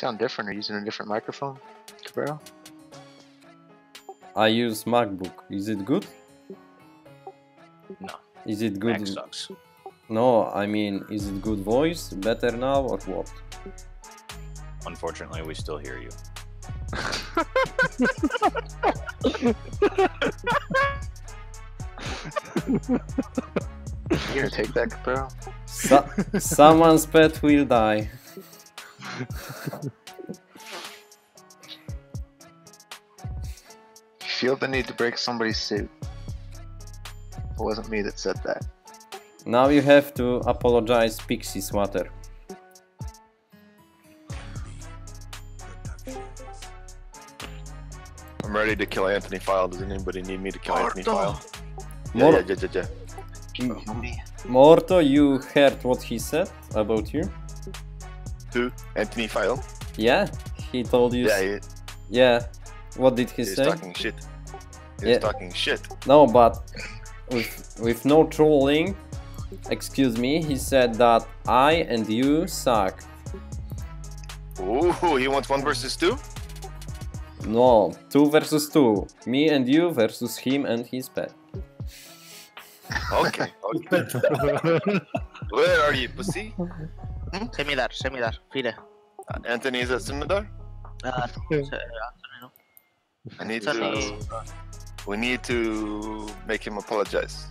sound different. Are you using a different microphone, Cabrera? I use MacBook. Is it good? No. Is it good? Mac sucks. No, I mean, is it good voice? Better now or what? Unfortunately, we still hear you. You gonna take that, Cabrera? So- someone's pet will die. Feel the need to break somebody's suit. It wasn't me that said that. Now you have to apologize, Pixie Swatter. I'm ready to kill Anthony File. Does anybody need me to kill Anthony File? Yeah, Mor- yeah, yeah, yeah, yeah. Homie. Morto, you heard what he said about you? Who? Anthony File? Yeah, he told you. Yeah, he, Yeah. What did he he's say? He's talking shit. He's Yeah. talking shit. No, but with with no trolling. Excuse me. He said that I and you suck. Ooh, he wants one versus two? No, two versus two. Me and you versus him and his pet. Okay, okay. Where are you, pussy? Similar, similar. Fire. Uh, Anthony is at Simnadar? Uh, I need Sorry. to. We need to make him apologize.